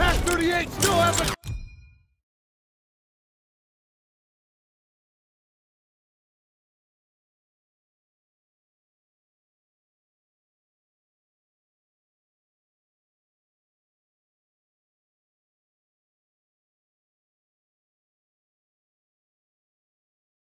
Pack thirty-eight, still has a